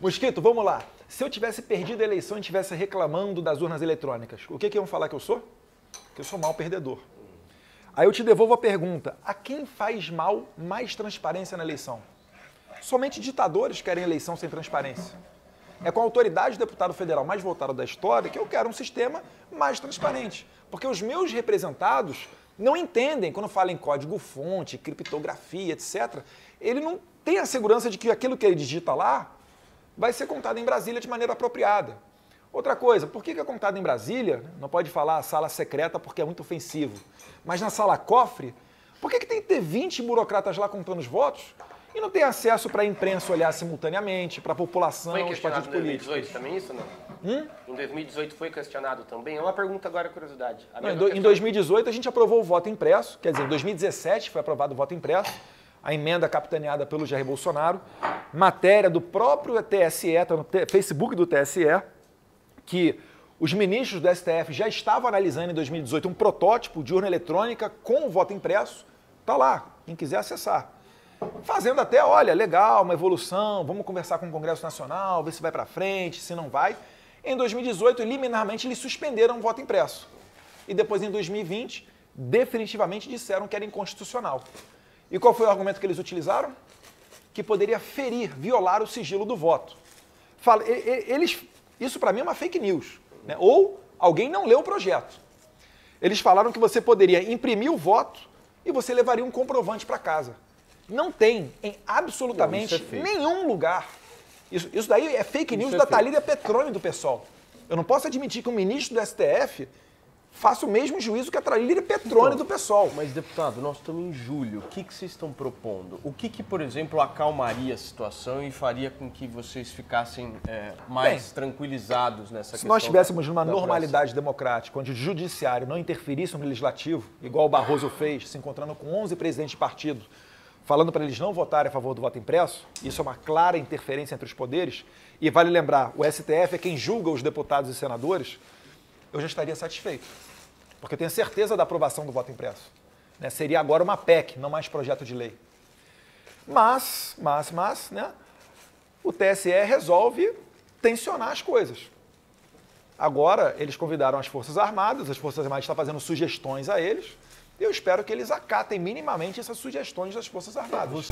Mosquito, vamos lá. Se eu tivesse perdido a eleição e estivesse reclamando das urnas eletrônicas, o que, que iam falar que eu sou? Que eu sou mal perdedor. Aí eu te devolvo a pergunta: a quem faz mal mais transparência na eleição? Somente ditadores querem eleição sem transparência. É com a autoridade do deputado federal mais votada da história que eu quero um sistema mais transparente. Porque os meus representados não entendem quando fala em código-fonte, criptografia, etc. Ele não tem a segurança de que aquilo que ele digita lá vai ser contado em Brasília de maneira apropriada. Outra coisa, por que é contado em Brasília? Não pode falar sala secreta porque é muito ofensivo. Mas na sala cofre, por que, que tem que ter 20 burocratas lá contando os votos e não tem acesso para a imprensa olhar simultaneamente, para a população, Foi os partidos questionado em políticos? 2018 também isso, não? Hum? Em 2018 foi questionado também? É uma pergunta agora, curiosidade. A Não, em, do- em questão. 2018 a gente aprovou o voto impresso, quer dizer, em 2017 foi aprovado o voto impresso, a emenda capitaneada pelo Jair Bolsonaro, matéria do próprio TSE, está no Facebook do TSE, que os ministros do STF já estavam analisando em 2018 um protótipo de urna eletrônica com voto impresso. Está lá, quem quiser acessar. Fazendo até, olha, legal, uma evolução, vamos conversar com o Congresso Nacional, ver se vai para frente, se não vai. Em 2018, liminarmente, eles suspenderam o voto impresso. E depois, em 2020, definitivamente disseram que era inconstitucional. E qual foi o argumento que eles utilizaram? Que poderia ferir, violar o sigilo do voto. Fala, eles, isso para mim é uma fake news. né? Ou alguém não leu o projeto. Eles falaram que você poderia imprimir o voto e você levaria um comprovante para casa. Não tem em absolutamente Não, é nenhum lugar. Isso, isso daí é fake news é da. Thalília Petrone do PSOL. Eu não posso admitir que um ministro do STF faça o mesmo juízo que a Thalília Petrone do PSOL. Mas, deputado, nós estamos em julho. O que, que vocês estão propondo? O que, que, por exemplo, acalmaria a situação e faria com que vocês ficassem é, mais Bem, tranquilizados nessa Se questão? nós estivéssemos numa da normalidade democrática, onde o judiciário não interferisse no legislativo, igual o Barroso fez, se encontrando com 11 presidentes de partido, falando para eles não votarem a favor do voto impresso, isso é uma clara interferência entre os poderes, e vale lembrar, o STF é quem julga os deputados e senadores, eu já estaria satisfeito. Porque eu tenho certeza da aprovação do voto impresso. né? Seria agora uma PEC, não mais projeto de lei. Mas, mas, mas, né? O TSE resolve tensionar as coisas. Agora, eles convidaram as Forças Armadas, as Forças Armadas estão fazendo sugestões a eles, e eu espero que eles acatem minimamente essas sugestões das Forças Armadas.